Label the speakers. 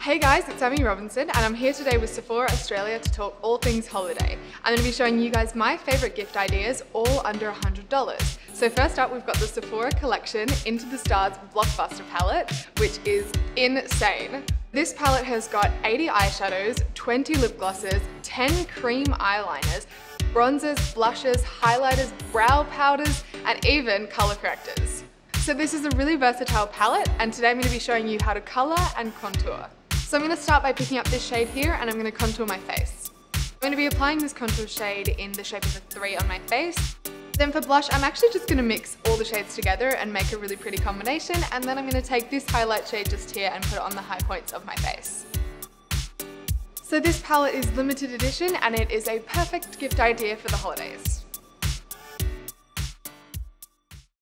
Speaker 1: Hey guys, it's Sammy Robinson and I'm here today with Sephora Australia to talk all things holiday. I'm going to be showing you guys my favourite gift ideas, all under $100. So first up, we've got the Sephora collection Into the Stars Blockbuster palette, which is insane. This palette has got 80 eyeshadows, 20 lip glosses, 10 cream eyeliners, bronzers, blushes, highlighters, brow powders, and even colour correctors. So this is a really versatile palette and today I'm going to be showing you how to colour and contour. So I'm going to start by picking up this shade here and I'm going to contour my face. I'm to be applying this contour shade in the shape of a 3 on my face. Then for blush, I'm actually just going to mix all the shades together and make a really pretty combination and then I'm going to take this highlight shade just here and put it on the high points of my face. So this palette is limited edition and it is a perfect gift idea for the holidays.